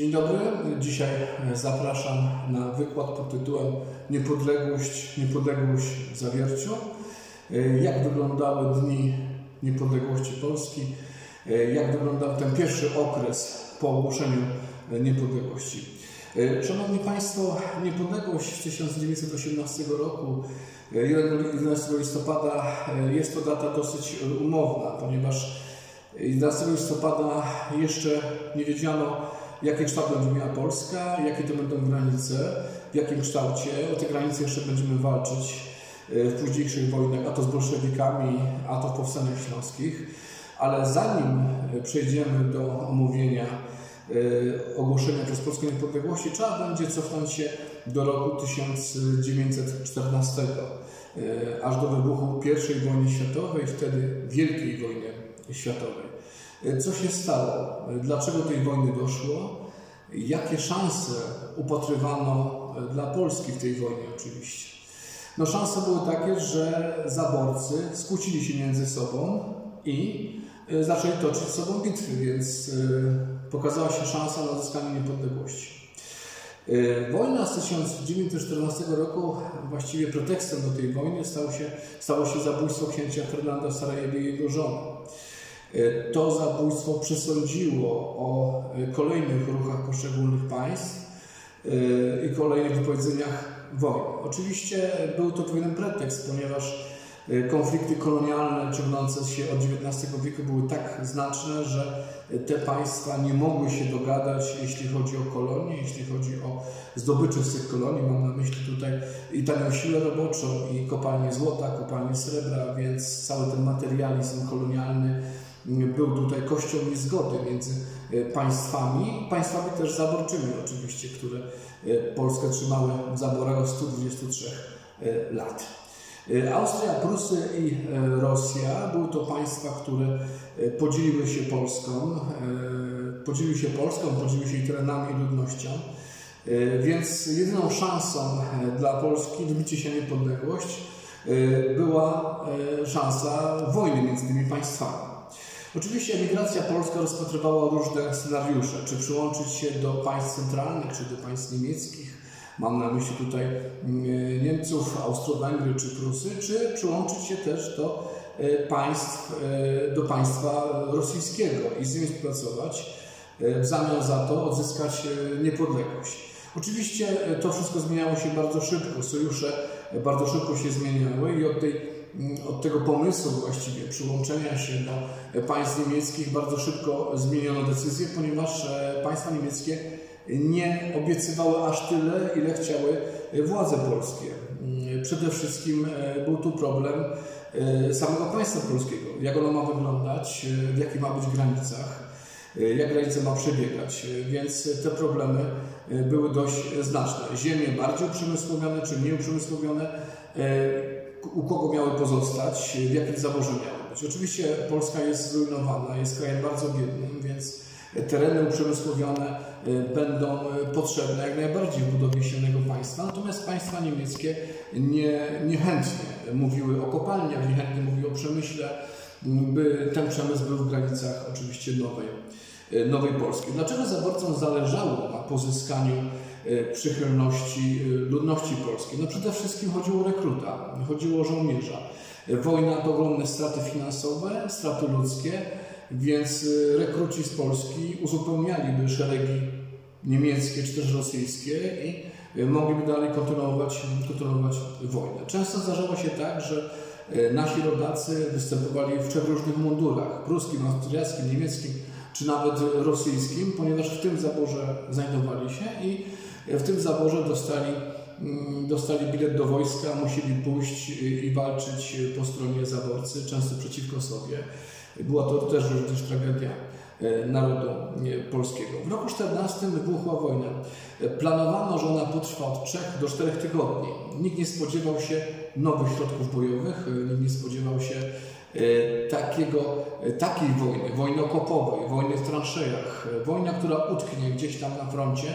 Dzień dobry. Dzisiaj zapraszam na wykład pod tytułem Niepodległość, niepodległość w zawierciu. Jak wyglądały dni niepodległości Polski? Jak wyglądał ten pierwszy okres po ogłoszeniu niepodległości? Szanowni Państwo, niepodległość z 1918 roku, 11 listopada, jest to data dosyć umowna, ponieważ 11 listopada jeszcze nie wiedziano, jaki kształt będzie miała Polska, jakie to będą granice, w jakim kształcie. O te granice jeszcze będziemy walczyć e, w późniejszych wojnach, a to z bolszewikami, a to w powstaniach śląskich. Ale zanim e, przejdziemy do omówienia e, ogłoszenia przez Polską niepodległości, trzeba będzie cofnąć się do roku 1914, aż do wybuchu I wojny światowej, wtedy Wielkiej wojny światowej. Co się stało? Dlaczego tej wojny doszło? Jakie szanse upatrywano dla Polski w tej wojnie oczywiście? No szanse były takie, że zaborcy skłócili się między sobą i e, zaczęli toczyć z sobą bitwy, więc e, pokazała się szansa na uzyskanie niepodległości. E, wojna z 1914 roku, właściwie pretekstem do tej wojny stało się, stało się zabójstwo księcia Fernanda w Sarajewie i jego żony. E, to zabójstwo przesądziło o e, kolejnych ruchach poszczególnych państw e, i kolejnych wypowiedzeniach wojny. Oczywiście był to pewien pretekst, ponieważ konflikty kolonialne ciągnące się od XIX wieku były tak znaczne, że te państwa nie mogły się dogadać, jeśli chodzi o kolonie, jeśli chodzi o zdobycze z tych kolonii. Mam na myśli tutaj i tanią siłę roboczą, i kopalnie złota, kopalnie srebra, więc cały ten materializm kolonialny był tutaj kością niezgody między e, państwami, państwami też zaborczymi oczywiście, które e, Polskę trzymały w zaborach od 123 e, lat. Austria, Prusy i Rosja były to państwa, które podzieliły się Polską, podzieliły się Polską, podzieliły się terenami i ludnością. Więc jedyną szansą dla Polski wybicie się niepodległość była szansa wojny między tymi państwami. Oczywiście emigracja polska rozpatrywała różne scenariusze, czy przyłączyć się do państw centralnych, czy do państw niemieckich. Mam na myśli tutaj mm, Niemców, Austro-Węgry czy Prusy, czy przyłączyć się też do e, państw, e, do państwa rosyjskiego i z nim współpracować, e, w zamian za to odzyskać niepodległość. Oczywiście to wszystko zmieniało się bardzo szybko, sojusze bardzo szybko się zmieniały i od tej od tego pomysłu właściwie przyłączenia się do państw niemieckich bardzo szybko zmieniono decyzję, ponieważ e, państwa niemieckie nie obiecywały aż tyle, ile chciały władze polskie. Mm, przede wszystkim e, był tu problem e, samego państwa polskiego. Jak ono ma wyglądać, w jakich ma być granicach, jak granica ma przebiegać, więc te problemy były dość znaczne. Ziemie bardziej uprzemysłowione czy mniej uprzemysłowione u kogo miały pozostać, w jakim zaborze miały być. Oczywiście Polska jest zrujnowana, jest krajem bardzo biednym, więc tereny uprzemysłowione y, będą potrzebne jak najbardziej w budowie silnego państwa, natomiast państwa niemieckie nie, niechętnie mówiły o kopalniach, niechętnie mówiły o przemyśle, by ten przemysł był w granicach oczywiście nowej, y, nowej Polski. Dlaczego zaborcom zależało na pozyskaniu przychylności e, ludności polskiej. No przede wszystkim chodziło o rekruta, chodziło o żołnierza. E, wojna to ogromne straty finansowe, straty ludzkie, więc rekruci z Polski uzupełnialiby szeregi niemieckie czy też rosyjskie i mogliby dalej kontynuować, kontynuować wojnę. Często zdarzało się tak, że nasi rodacy występowali w trzech różnych mundurach, pruskim, austriackim, niemieckim czy nawet rosyjskim, ponieważ w tym zaborze znajdowali się i w tym zaborze dostali, mm, dostali bilet do wojska, musieli pójść i walczyć po stronie zaborcy, często przeciwko sobie. Była to też również tragedia e, narodu polskiego. W roku 14 wybuchła wojna. Planowano, że ona potrwa od 3 do 4 tygodni. Nikt nie spodziewał się nowych środków bojowych, nikt nie spodziewał się e, takiego, takiej wojny, wojny okopowej, wojny w transzejach, wojna, która utknie gdzieś tam na froncie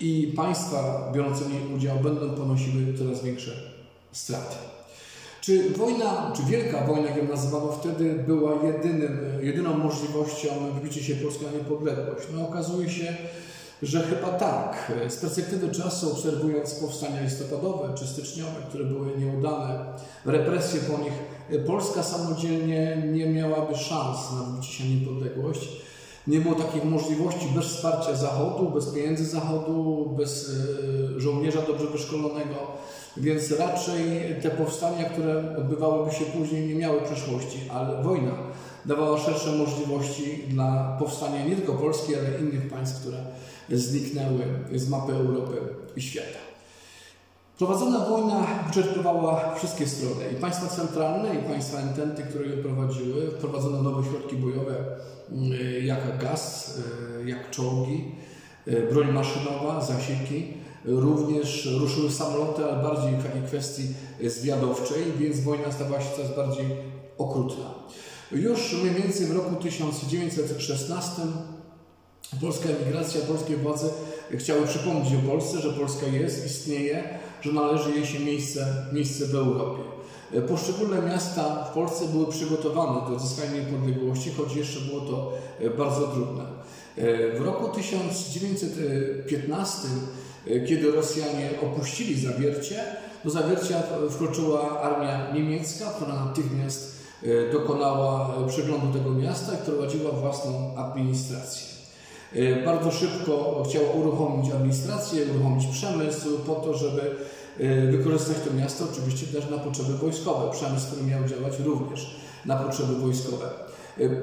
i państwa biorące w niej udział będą ponosiły coraz większe straty. Czy wojna, czy wielka wojna, jak ją nazywano wtedy, była jedynym, jedyną możliwością wybicia się Polski na niepodległość? No okazuje się, że chyba tak. Z perspektywy czasu, obserwując powstania listopadowe czy styczniowe, które były nieudane, represje po nich, Polska samodzielnie nie miałaby szans na wbicie się niepodległość. Nie było takich możliwości bez wsparcia Zachodu, bez pieniędzy Zachodu, bez e, żołnierza dobrze wyszkolonego, więc raczej te powstania, które odbywałyby się później, nie miały przeszłości, ale wojna dawała szersze możliwości dla powstania nie tylko Polski, ale innych państw, które zniknęły z mapy Europy i świata. Prowadzona wojna wyczerpywała wszystkie strony i państwa centralne, i państwa ententy, które ją prowadziły. Wprowadzono nowe środki bojowe, mm, jak gaz, y, jak czołgi, y, broń maszynowa, zasieki. Również ruszyły samoloty, ale bardziej w takiej kwestii zwiadowczej, więc wojna stawała się coraz bardziej okrutna. Już mniej więcej w roku 1916 polska emigracja, polskie władze chciały przypomnieć o Polsce, że Polska jest, istnieje, że należy jej się miejsce, miejsce w Europie. Poszczególne miasta w Polsce były przygotowane do odzyskania niepodległości, choć jeszcze było to bardzo trudne. W roku 1915, kiedy Rosjanie opuścili Zawiercie, do Zawiercia wkroczyła armia niemiecka, która natychmiast E, dokonała przeglądu tego miasta i wprowadziła własną administrację. E, bardzo szybko chciała uruchomić administrację, uruchomić przemysł po to, żeby e, wykorzystać to miasto oczywiście też na potrzeby wojskowe. Przemysł, który miał działać również na potrzeby wojskowe.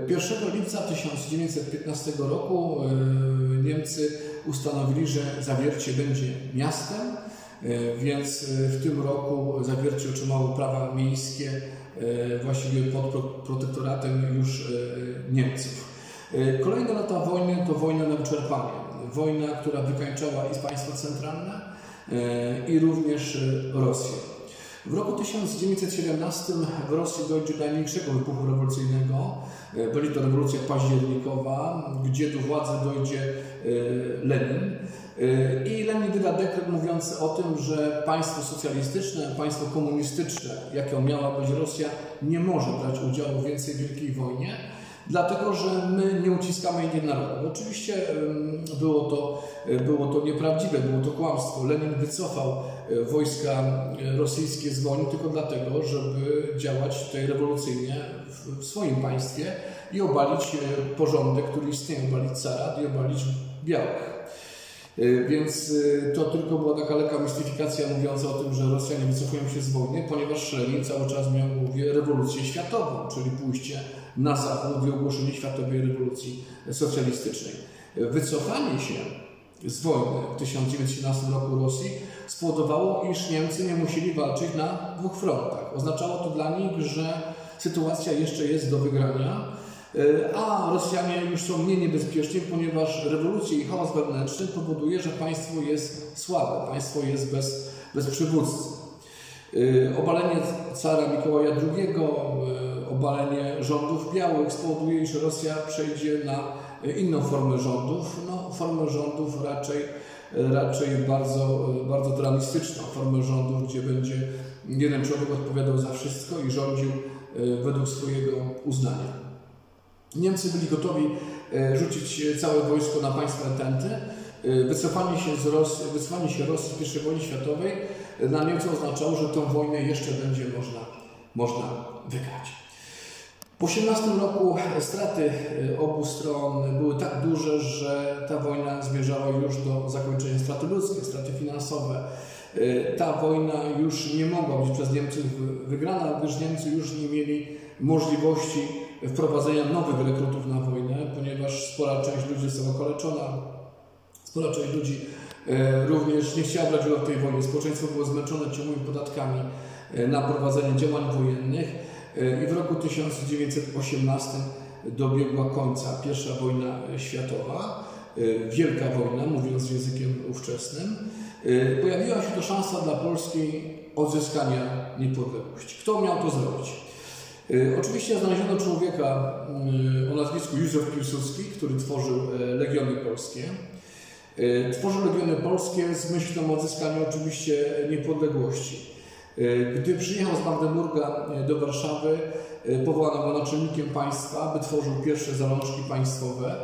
1 lipca 1915 roku Niemcy ustanowili, że Zawiercie będzie miastem, więc w tym roku Zawiercie otrzymało prawa miejskie właściwie pod protektoratem już Niemców. E, kolejne lata wojny to wojna na wyczerpanie. Wojna, która wykańczała i państwa centralne, i również Rosję. W roku 1917 w Rosji dojdzie do największego wybuchu rewolucyjnego. Będzie to rewolucja październikowa, gdzie do władzy dojdzie Lenin. I Lenin wyda dekret mówiący o tym, że państwo socjalistyczne, państwo komunistyczne, jaką miała być Rosja, nie może brać udziału w więcej wielkiej wojnie, dlatego że my nie uciskamy innych narodów. Oczywiście było to, było to nieprawdziwe, było to kłamstwo. Lenin wycofał e, wojska e, rosyjskie z wojny tylko dlatego, żeby działać tutaj rewolucyjnie w swoim państwie i obalić e, porządek, który istnieje, obalić carat i obalić białych. Więc to tylko była taka lekka mistyfikacja mówiąca o tym, że Rosjanie wycofują się z wojny, ponieważ Lenin cały czas miał w głowie rewolucję światową, czyli pójście na zachód i ogłoszenie światowej rewolucji socjalistycznej. Wycofanie się z wojny w 1917 roku Rosji spowodowało, iż Niemcy nie musieli walczyć na dwóch frontach. Oznaczało to dla nich, że sytuacja jeszcze jest do wygrania E, a Rosjanie już są mniej niebezpieczni, ponieważ rewolucja i chaos wewnętrzny powoduje, że państwo jest słabe, państwo jest bez, bez przywódcy. E, obalenie cara Mikołaja II, obalenie rządów białych spowoduje, że Rosja przejdzie na inną formę rządów, no, formę rządów raczej, raczej bardzo, bardzo dramistyczną, formę rządów, gdzie będzie jeden człowiek odpowiadał za wszystko i rządził według swojego uznania. Niemcy byli gotowi e, rzucić całe wojsko na państwa ententy. E, wycofanie się, z Rosji, wycofanie się Rosji z I wojny światowej dla Niemców oznaczało, że tę wojnę jeszcze będzie można, można wygrać. Po 18 roku straty e, obu stron były tak duże, że ta wojna zmierzała już do zakończenia. Straty ludzkie, straty finansowe. Ta wojna już nie mogła być przez Niemców wygrana, gdyż Niemcy już nie mieli możliwości wprowadzenia nowych rekrutów na wojnę, ponieważ spora część ludzi została okaleczona, spora część ludzi e, również nie chciała brać udziału w tej wojnie. Społeczeństwo było zmęczone ciągłymi podatkami e, na prowadzenie działań wojennych e, i w roku 1918 dobiegła końca I wojna światowa, wielka wojna, mówiąc językiem ówczesnym. Pojawiła się to szansa dla Polski odzyskania niepodległości. Kto miał to zrobić? Oczywiście znaleziono człowieka o nazwisku Józef Piłsudski, który tworzył e, Legiony Polskie. Tworzył Legiony Polskie z myślą o odzyskaniu oczywiście niepodległości. Gdy przyjechał z Magdeburga do Warszawy, powołano go naczelnikiem państwa, aby tworzył pierwsze zalążki państwowe.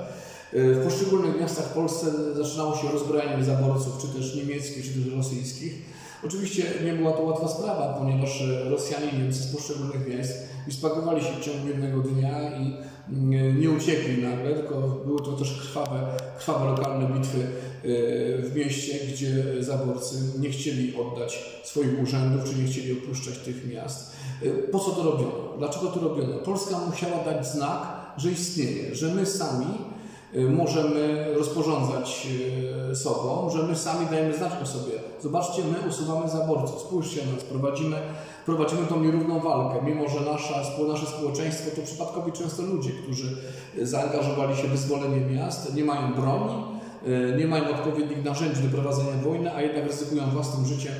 W poszczególnych miastach w Polsce zaczynało się rozbrajanie zaborców, czy też niemieckich, czy też rosyjskich. Oczywiście nie była to łatwa sprawa, ponieważ Rosjanie i Niemcy z poszczególnych miejsc spakowali się w ciągu jednego dnia i mm, nie uciekli nagle, tylko były to też krwawe, krwawe lokalne bitwy e, w mieście, gdzie zaborcy nie chcieli oddać swoich urzędów, czy nie chcieli opuszczać tych miast. E, po co to robiono? Dlaczego to robiono? Polska musiała dać znak, że istnieje, że my sami Y, możemy rozporządzać y, sobą, że my sami dajemy o sobie. Zobaczcie, my usuwamy zaborców, spójrzcie na nas, prowadzimy, prowadzimy tą nierówną walkę, mimo że nasza, nasze społeczeństwo to przypadkowi często ludzie, którzy zaangażowali się w wyzwolenie miast, nie mają broni, nie mają odpowiednich narzędzi do prowadzenia wojny, a jednak ryzykują własnym życiem,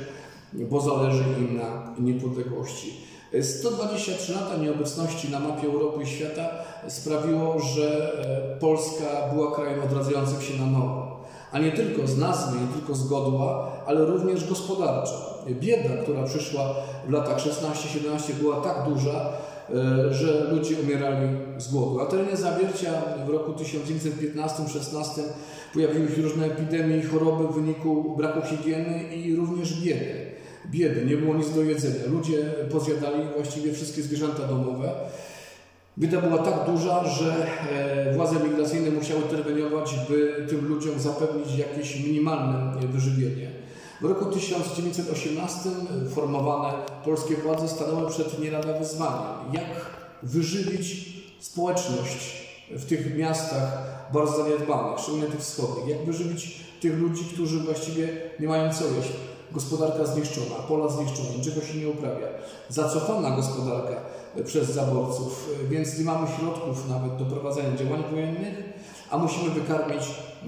bo zależy im na niepodległości. 123 lata nieobecności na mapie Europy i świata sprawiło, że e, Polska była krajem odradzającym się na nowo. A nie tylko z nazwy, nie tylko z godła, ale również gospodarczo. Bieda, która przyszła w latach 16-17 była tak duża, że ludzie umierali z głodu. Na terenie Zawiercia w roku 1915-16 pojawiły się różne epidemie i choroby w wyniku braku higieny i również biedy biedy, nie było nic do jedzenia. Ludzie pozjadali właściwie wszystkie zwierzęta domowe. Bieda była tak duża, że e, władze migracyjne musiały interweniować, by tym ludziom zapewnić jakieś minimalne wyżywienie. W roku 1918 formowane polskie władze stanęły przed nie lada wyzwaniem. Jak wyżywić społeczność w tych miastach bardzo zaniedbanych, szczególnie tych wschodnich? Jak wyżywić tych ludzi, którzy właściwie nie mają co jeść? gospodarka zniszczona, pola zniszczone, niczego się nie uprawia, zacofana gospodarka przez zaborców, więc nie mamy środków nawet do prowadzenia działań wojennych, a musimy wykarmić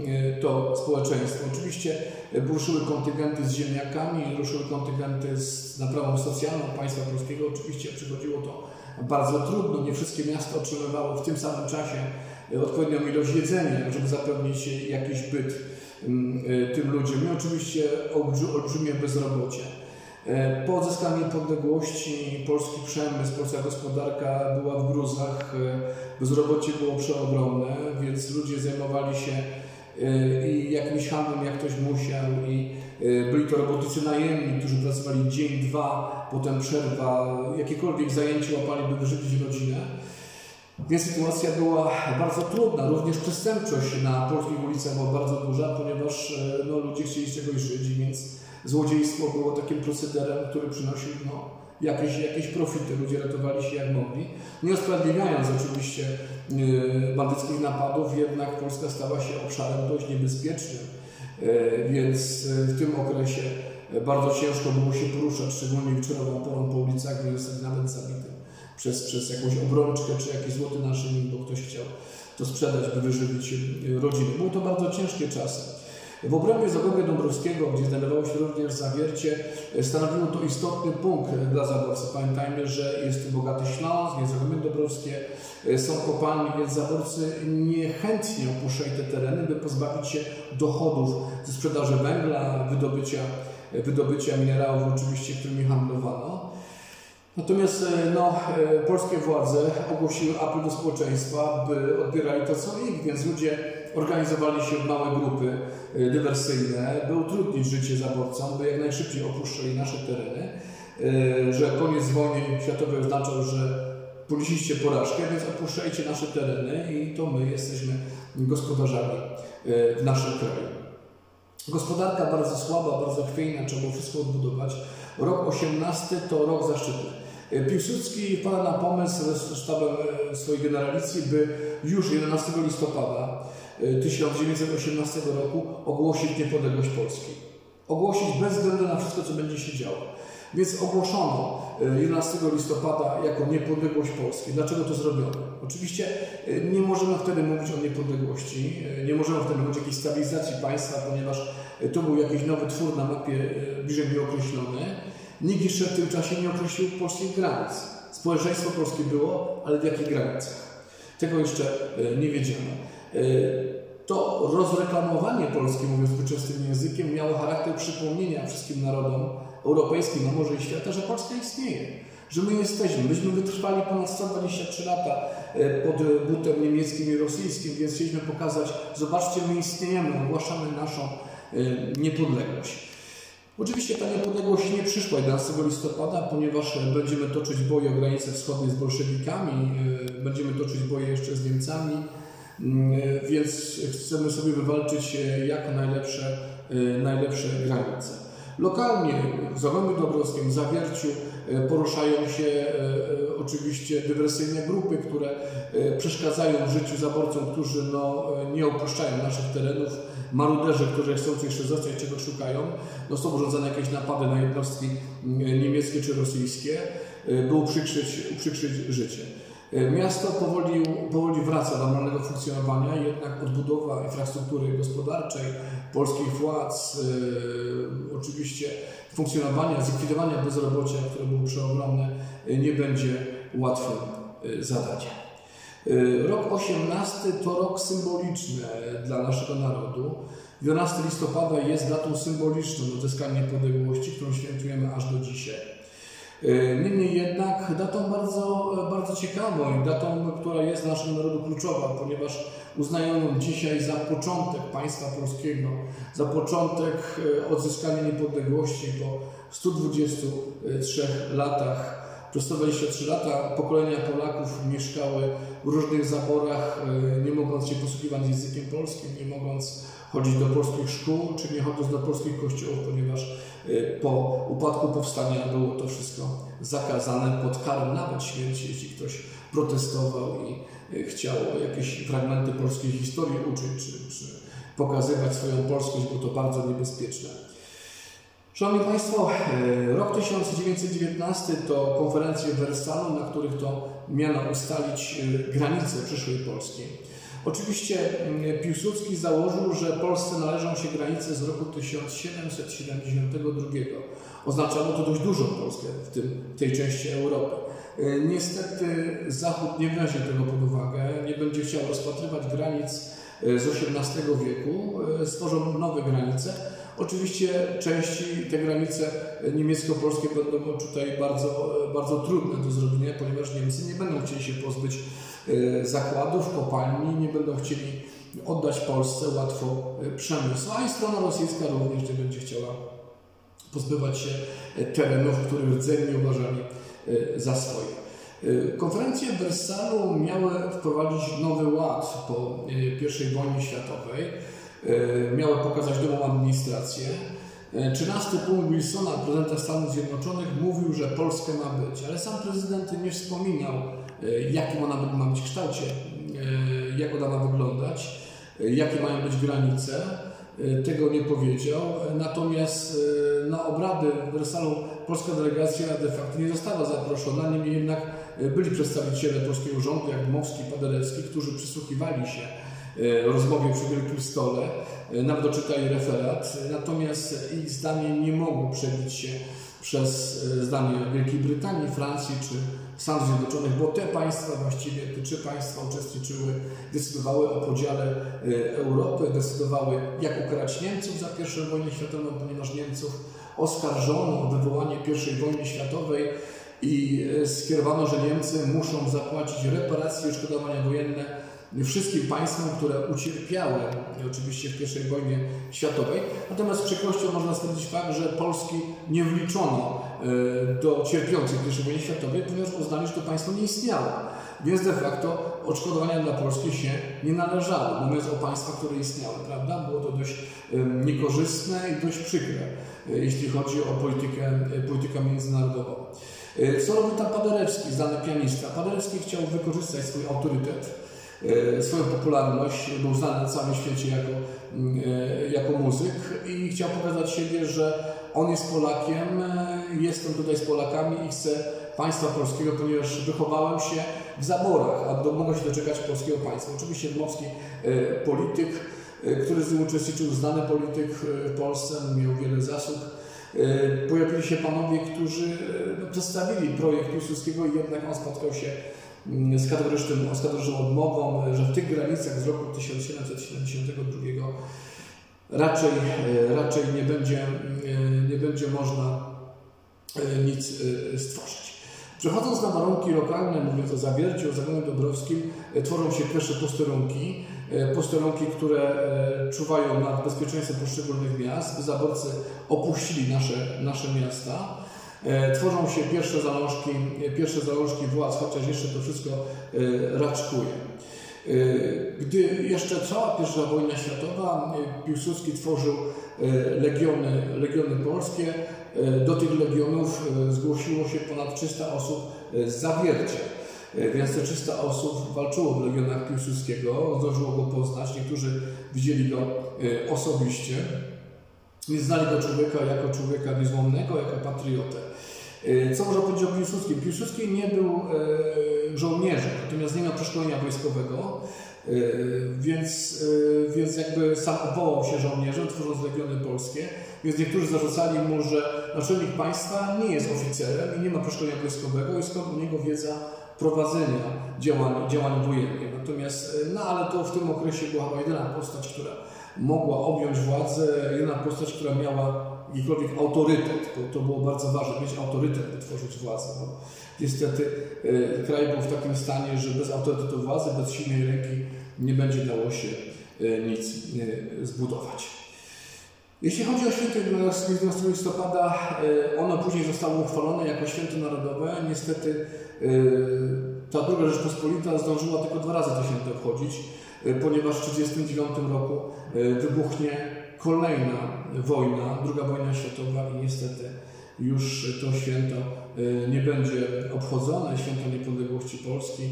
e, to społeczeństwo. Oczywiście ruszyły kontyngenty z ziemniakami, ruszyły kontyngenty z naprawą socjalną państwa polskiego. Oczywiście przychodziło to bardzo trudno. Nie wszystkie miasta otrzymywały w tym samym czasie odpowiednią ilość jedzenia, żeby zapewnić jakiś byt Mm, tym ludziom i oczywiście olbrzymie bezrobocie. E, po odzyskaniu niepodległości polski przemysł, polska gospodarka była w gruzach, e, bezrobocie było przeogromne, więc ludzie zajmowali się e, i jakimś handlem, jak ktoś musiał, i byli to robotnicy najemni, którzy pracowali dzień, dwa, potem przerwa, jakiekolwiek zajęcie łapali, by wyżywić rodzinę. Więc sytuacja była bardzo trudna. Również przestępczość na polskich ulicach była bardzo duża, ponieważ no, ludzie chcieli z czegoś żyć, więc złodziejstwo było takim procederem, który przynosił no, jakieś, jakieś profity. Ludzie ratowali się jak mogli. Nie usprawiedliwiając oczywiście yy, bandyckich napadów, jednak Polska stała się obszarem dość niebezpiecznym. Yy, więc w tym okresie bardzo ciężko było się poruszać, szczególnie wieczorową porą po ulicach, gdzie zostali nawet zabity przez, przez jakąś obrączkę czy jakiś złoty naszyjnik, bo ktoś chciał to sprzedać, by wyżywić y, rodziny. Były to bardzo ciężkie czasy. W obrębie Zagłębia Dąbrowskiego, gdzie znajdowało się również zawiercie, y, stanowiło to istotny punkt dla zaborców. Pamiętajmy, że jest bogaty Śląsk, jest Zagłębie Dąbrowskie, y, są kopalnie, więc zaborcy niechętnie opuszczali te tereny, by pozbawić się dochodów ze sprzedaży węgla, wydobycia, wydobycia minerałów oczywiście, którymi handlowano. Natomiast e, no, e, polskie władze ogłosiły apel do społeczeństwa, by odbierali to co ich, więc ludzie organizowali się w małe grupy e, dywersyjne, by utrudnić życie zaborcom, by jak najszybciej opuszczali nasze tereny, że koniec wojny światowej oznaczał, że ponieśliście porażkę, więc opuszczajcie nasze tereny i to my jesteśmy gospodarzami w naszym kraju. Gospodarka bardzo słaba, bardzo chwiejna, trzeba wszystko odbudować. Rok 18 to rok zaszczytny. Piłsudski wpada na pomysł ze sztabem e, swojej generalicji, by już 11 listopada 1918 e, roku ogłosić niepodległość Polski. Ogłosić bez względu na wszystko, co będzie się działo. Więc ogłoszono 11 e, listopada jako niepodległość Polski. Dlaczego to zrobiono? Oczywiście nie możemy wtedy mówić o niepodległości, nie możemy wtedy mówić o jakiejś stabilizacji państwa, ponieważ to był jakiś nowy twór na mapie bliżej nieokreślony. Nikt jeszcze w tym czasie nie określił polskich granic. Społeczeństwo polskie było, ale w jakich granicach? Tego jeszcze e, nie wiedziano. E, to rozreklamowanie Polski, mówiąc współczesnym językiem, miało charakter przypomnienia wszystkim narodom europejskim, a może i świata, że Polska istnieje, że my jesteśmy. Myśmy wytrwali ponad 123 lata pod butem niemieckim i rosyjskim, więc chcieliśmy pokazać, zobaczcie, my istniejemy, ogłaszamy naszą niepodległość. Oczywiście ta niepodległość nie przyszła 11 listopada, ponieważ będziemy toczyć boje o granice wschodnie z bolszewikami, będziemy toczyć boje jeszcze z Niemcami, mm, więc chcemy sobie wywalczyć jak najlepsze, najlepsze granice. Lokalnie w Zagłębiu Dobrowskim, w Zawierciu e, poruszają się e, e, oczywiście dywersyjne grupy, które przeszkadzają w życiu zaborcom, którzy no, nie opuszczają naszych terenów. Maruderzy, którzy chcą jeszcze zostać, czego szukają. No, są urządzane jakieś napady na jednostki niemieckie czy rosyjskie, by uprzykrzyć, uprzykrzyć życie. E, miasto powoli, powoli wraca do normalnego funkcjonowania, jednak odbudowa infrastruktury gospodarczej, polskich władz, e, oczywiście funkcjonowania, zlikwidowania bezrobocia, które było przeogromne, e, nie będzie łatwym zadaniem. Rok 18 to rok symboliczny dla naszego narodu. 12 listopada jest datą symboliczną odzyskania niepodległości, którą świętujemy aż do dzisiaj. E, niemniej jednak datą bardzo, bardzo ciekawą i datą, która jest dla naszego narodu kluczowa, ponieważ uznają ją dzisiaj za początek państwa polskiego, za początek e, odzyskania niepodległości po 123 latach. Przez 123 lata pokolenia Polaków mieszkały w różnych zaborach, e, nie mogąc się posługiwać językiem polskim, nie mogąc chodzić do polskich szkół, czy nie chodząc do polskich kościołów, ponieważ y, po upadku powstania było to wszystko zakazane pod karą nawet śmierci, jeśli ktoś protestował i y, chciał jakieś fragmenty polskiej historii uczyć, czy, czy pokazywać swoją polskość, było to bardzo niebezpieczne. Szanowni Państwo, y, rok 1919 to konferencje w Wersalu, na których to miano ustalić granice przyszłej Polski. Oczywiście mm, Piłsudski założył, że Polsce należą się granice z roku 1772. Oznaczało to dość dużą Polskę w tym, tej części Europy. E, niestety Zachód nie weźmie tego pod uwagę, nie będzie chciał rozpatrywać granic e, z XVIII wieku, e, stworzą nowe granice. Oczywiście części te granice niemiecko-polskie będą tutaj bardzo, bardzo trudne do zrobienia, ponieważ Niemcy nie będą chcieli się pozbyć Y, zakładów, kopalni, nie będą chcieli oddać Polsce łatwo przemysł, a i strona rosyjska również nie będzie chciała pozbywać się terenów, których rdzenni uważali za swoje. Konferencje w Wersalu miały wprowadzić nowy ład po I wojnie światowej, miały pokazać nową administrację. 13 punkt Wilsona, prezydenta Stanów Zjednoczonych, mówił, że Polskę ma być, ale sam prezydent nie wspominał E, jakim ona ma być kształcie, e, jak ona ma wyglądać, e, jakie mają być granice. Tego nie powiedział. Natomiast na obrady Wersalu polska delegacja de facto nie została zaproszona. Niemniej jednak byli przedstawiciele polskiego rządu, jak Dmowski, Paderewski, którzy przysłuchiwali się rozmowie przy Wielkim Stole, nawet doczytali referat. Natomiast ich zdanie nie mogło przebić się przez zdanie Wielkiej Brytanii, Francji czy Stanów Zjednoczonych, bo te państwa, właściwie te trzy państwa uczestniczyły, decydowały o podziale e, Europy, decydowały jak ukarać Niemców za I wojnę światową, ponieważ Niemców oskarżono o wywołanie I wojny światowej i e, skierowano, że Niemcy muszą zapłacić reparacje i odszkodowania wojenne wszystkim państwom, które ucierpiały oczywiście w I wojnie światowej. Natomiast z przykrością można stwierdzić fakt, że Polski nie wliczono e, do cierpiących w I wojnie światowej, ponieważ uznali, że to państwo nie istniało. Więc de facto odszkodowania dla Polski się nie należały. Mówiąc o państwach, które istniały, prawda? Było to dość niekorzystne i dość przykre, e, jeśli chodzi o politykę, e, politykę międzynarodową. Co robi tam Paderewski, znany pianista? Paderewski chciał wykorzystać swój autorytet swoją popularność, był znany na całym świecie jako, mm, e, jako muzyk i chciał pokazać siebie, że on jest Polakiem, e, jestem tutaj z Polakami i chcę państwa polskiego, ponieważ wychowałem się w zaborach, a mogę się doczekać polskiego państwa. Oczywiście Dmowski polityk, który z tym uczestniczył, znany polityk w Polsce, miał wiele zasług. Pojawili się panowie, którzy no, przedstawili projekt Piłsudskiego i jednak on spotkał się z kategoryczną, z kategoryczną odmową, że w tych granicach z roku 1772 raczej, raczej nie, będzie, nie będzie można e, nic e, stworzyć. Przechodząc na warunki lokalne, mówiąc o Zawierciu, o Zagłębiu Dąbrowskim, tworzą się pierwsze posterunki, posterunki, które czuwają nad bezpieczeństwem poszczególnych miast, by zaborcy opuścili nasze, nasze miasta. Tworzą się pierwsze zalążki, pierwsze zalążki władz, chociaż jeszcze to wszystko raczkuje. Gdy jeszcze trwała I wojna światowa, Piłsudski tworzył legiony, legiony polskie. Do tych legionów zgłosiło się ponad 300 osób z Zawiercia. Więc te 300 osób walczyło w legionach Piłsudskiego, zdążyło go poznać. Niektórzy widzieli go osobiście. Nie znali go człowieka jako człowieka niezłomnego, jako patriotę. Co można powiedzieć o Piłsudskim? Piłsudski nie był żołnierzem, natomiast nie miał przeszkolenia wojskowego, więc, więc jakby sam opołał się żołnierzem, tworząc legiony polskie. Więc niektórzy zarzucali mu, że naczelnik państwa nie jest oficerem i nie ma przeszkolenia wojskowego i skąd u niego wiedza prowadzenia działań, działań wojennych. Natomiast, no ale to w tym okresie była jedyna postać, która mogła objąć władzę, jedyna postać, która miała jakikolwiek autorytet, bo to było bardzo ważne, mieć autorytet, by tworzyć władzę. No, niestety e, kraj był w takim stanie, że bez autorytetu władzy, bez silnej ręki nie będzie dało się e, nic e, zbudować. Jeśli chodzi o święto 11 listopada, ono później zostało uchwalone jako święto narodowe. Niestety ta druga Rzeczpospolita zdążyła tylko dwa razy to święto obchodzić, ponieważ w 1939 roku wybuchnie kolejna wojna, druga wojna światowa i niestety już to święto nie będzie obchodzone, święto niepodległości Polski.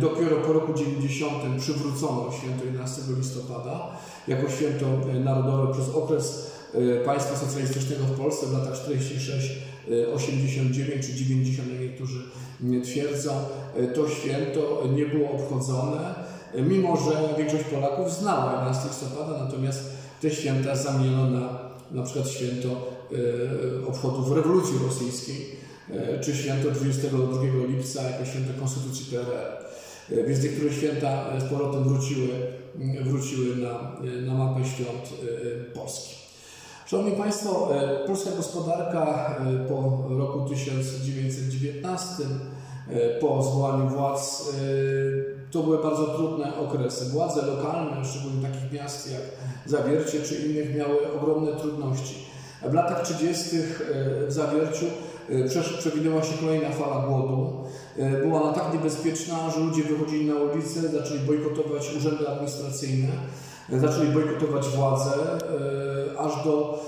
Dopiero po roku 90 przywrócono święto 11 listopada jako święto narodowe przez okres państwa socjalistycznego w Polsce w latach 46, 89 czy 90, jak niektórzy twierdzą. To święto nie było obchodzone, mimo że większość Polaków znała 11 listopada, natomiast te święta zamieniono na na przykład święto obchodów rewolucji rosyjskiej, czy święto 22 lipca jako święto Konstytucji PRL. Więc niektóre święta z powrotem wróciły, wróciły na, na mapę świąt Polski. Szanowni Państwo, polska gospodarka po roku 1919, po zwołaniu władz, to były bardzo trudne okresy. Władze lokalne, szczególnie takich miast jak Zawiercie czy innych, miały ogromne trudności. W latach 30. w Zawierciu przewinęła się kolejna fala głodu. Była ona tak niebezpieczna, że ludzie wychodzili na ulicę, zaczęli bojkotować urzędy administracyjne, zaczęli bojkotować władzę, aż do,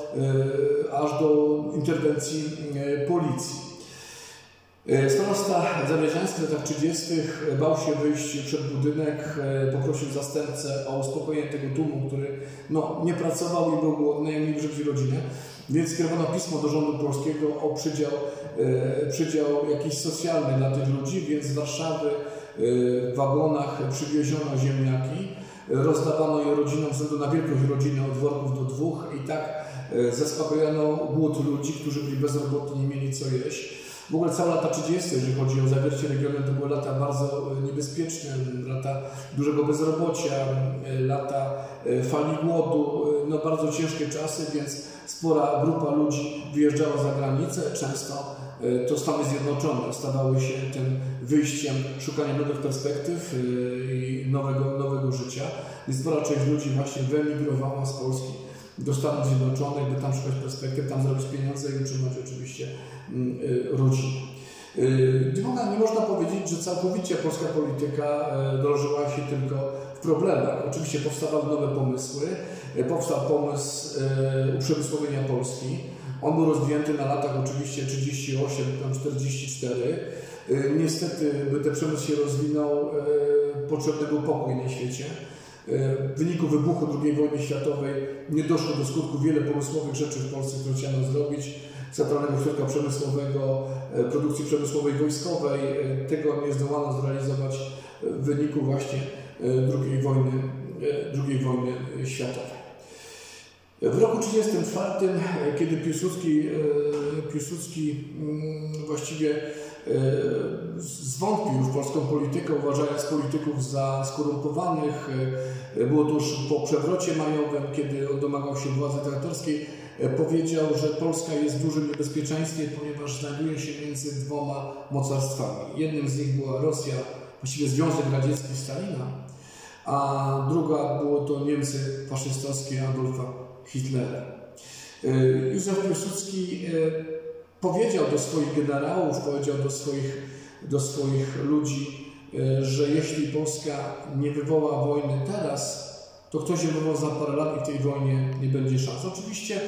aż do interwencji policji. Starosta Zawierzański w latach 30. bał się wyjść przed budynek, poprosił zastępcę o uspokojenie tego tłumu, który no, nie pracował i był głodny, jak żywić rodzinę. Więc skierowano pismo do rządu polskiego o przydział, przydział jakiś socjalny dla tych ludzi, więc z Warszawy w wagonach przywieziono ziemniaki, rozdawano je rodzinom, względu na wielkość rodziny od worków do dwóch i tak zaspokojano głód ludzi, którzy byli bezrobotni, nie mieli co jeść. W ogóle całe lata 30., jeżeli chodzi o zawiercie regionu, to były lata bardzo niebezpieczne, lata dużego bezrobocia, lata fali głodu, no bardzo ciężkie czasy, więc spora grupa ludzi wyjeżdżała za granicę, często to Stany Zjednoczone stawały się tym wyjściem szukania nowych perspektyw i nowego, nowego życia. Więc spora część ludzi właśnie wyemigrowała z Polski do Stanów Zjednoczonych, by tam szukać perspektyw, tam zrobić pieniądze i utrzymać oczywiście mm, y, rodzinę. Nie można powiedzieć, że całkowicie polska polityka dążyła się tylko w problemach. Oczywiście powstawały nowe pomysły. Powstał pomysł uprzemysłowienia Polski. On był rozwinięty na latach oczywiście 38-44. Niestety, by ten przemysł się rozwinął, potrzebny był pokój na świecie. W wyniku wybuchu II wojny światowej nie doszło do skutku wiele pomysłowych rzeczy w Polsce, które chciano zrobić. Centralnego Ośrodka Przemysłowego, produkcji przemysłowej wojskowej. Tego nie zdołano zrealizować w wyniku właśnie II wojny, II wojny światowej. W roku 1934, kiedy Piłsudski, Piłsudski mm, właściwie zwątpił w polską politykę, uważając polityków za skorumpowanych, było to już po przewrocie majowym, kiedy domagał się władzy dyktatorskiej, powiedział, że Polska jest w dużym niebezpieczeństwie, ponieważ znajduje się między dwoma mocarstwami. Jednym z nich była Rosja, właściwie Związek Radziecki Stalina, a druga było to Niemcy faszystowskie Adolfa Hitlera. E, Józef Piłsudski e, powiedział do swoich generałów, powiedział do swoich, do swoich ludzi, e, że jeśli Polska nie wywoła wojny teraz, to ktoś je wywoła za parę lat i w tej wojnie nie będzie szans. Oczywiście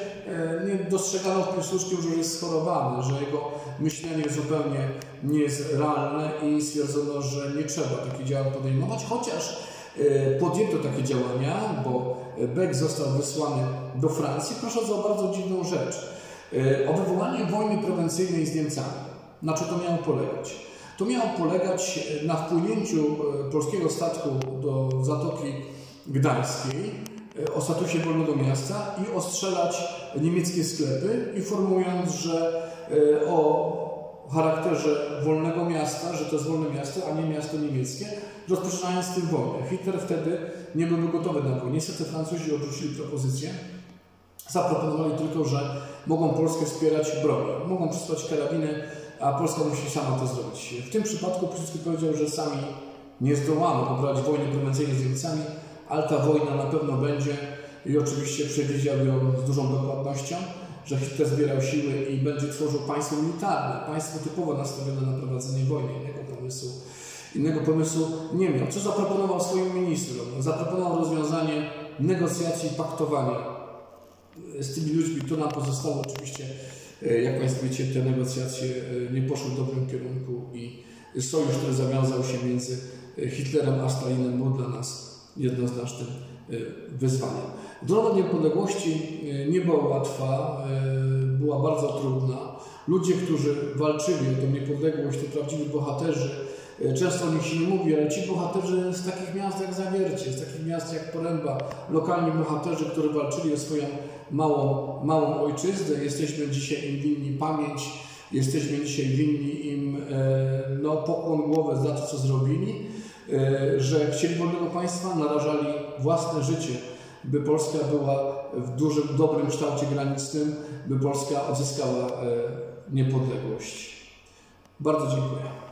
nie dostrzegano w Piłsudskim, że jest schorowany, że jego myślenie zupełnie nie jest realne i stwierdzono, że nie trzeba takich działań podejmować, chociaż podjęto takie działania, bo Beck został wysłany do Francji, prosząc o bardzo dziwną rzecz. O wywołanie wojny prewencyjnej z Niemcami. Na czym to miało polegać? To miało polegać na wpłynięciu polskiego statku do Zatoki Gdańskiej o statusie wolnego miasta i ostrzelać niemieckie sklepy, informując, że o charakterze wolnego miasta, że to jest wolne miasto, a nie miasto niemieckie, rozpoczynając z tym wojnę. Hitler wtedy nie byłby gotowy na wojnę. Niestety Francuzi odrzucili propozycję. Zaproponowali tylko, że mogą Polskę wspierać bronią. Mogą przysłać karabiny, a Polska musi sama to zrobić. W tym przypadku Piłsudski powiedział, że sami nie zdołamy pobrać wojny prewencyjnej z Niemcami, ale ta wojna na pewno będzie i oczywiście przewidział ją z dużą dokładnością, że Hitler zbierał siły i będzie tworzył państwo militarne, państwo typowo nastawione na prowadzenie wojny. Innego pomysłu, innego pomysłu nie miał. Co zaproponował swoim ministrom? Zaproponował rozwiązanie negocjacji, paktowania z tymi ludźmi. To nam pozostało oczywiście, e, jak Państwo wiecie, te negocjacje e, nie poszły w dobrym kierunku i sojusz, który zawiązał się między e, Hitlerem a Stalinem był dla nas jednoznacznym wyzwaniem. Droga niepodległości nie była łatwa, była bardzo trudna. Ludzie, którzy walczyli o tę niepodległość, to prawdziwi bohaterzy. Często o nich się nie mówi, ale ci bohaterzy z takich miast jak Zawiercie, z takich miast jak Poręba, lokalni bohaterzy, którzy walczyli o swoją małą, małą ojczyznę, jesteśmy dzisiaj im winni pamięć, jesteśmy dzisiaj winni im e, no, pokłon głowy za to, co zrobili, e, że chcieli wolnego państwa, narażali własne życie, by Polska była w dużym, dobrym kształcie granicznym, by Polska odzyskała e, niepodległość. Bardzo dziękuję.